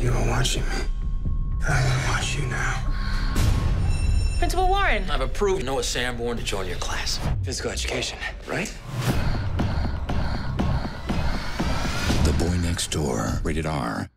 You were watching me. I want to watch you now. Principal Warren. I've approved Noah Sandborn to join your class. Physical education, right? The Boy Next Door, rated R.